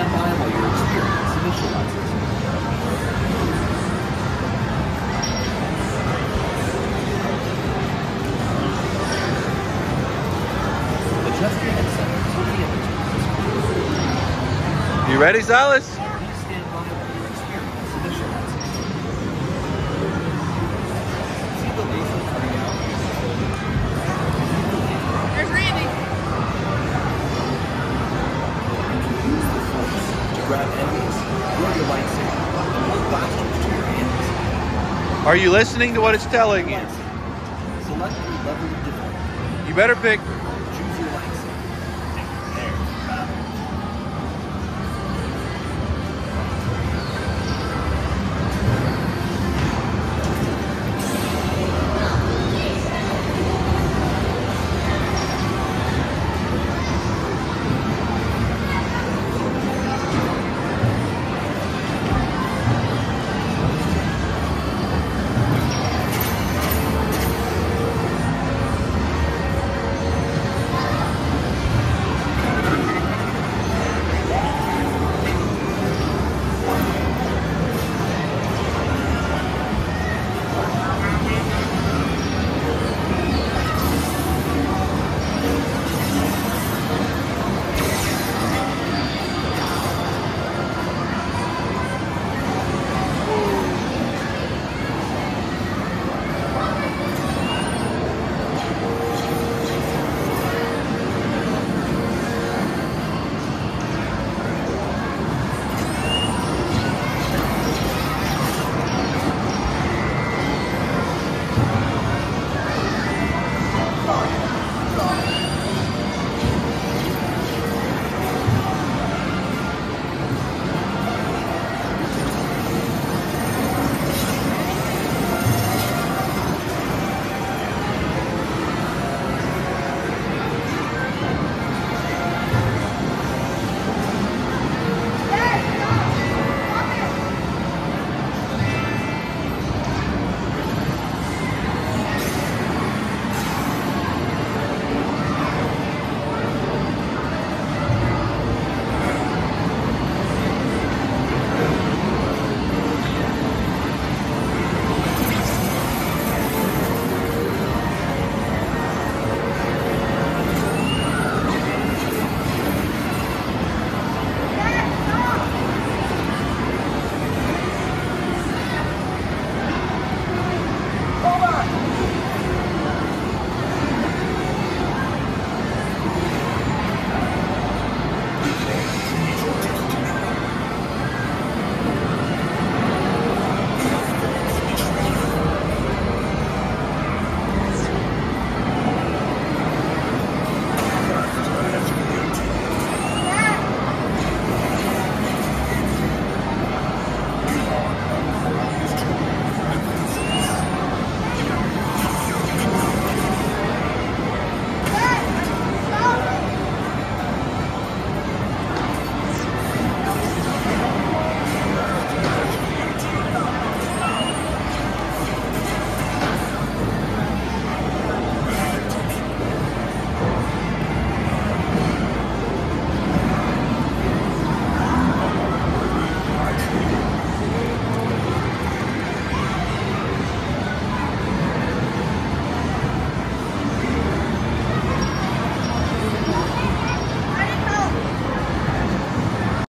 your experience initializes. You ready, Silas? Are you listening to what it's telling you? Lightsaber. Select your level of difficulty. You better pick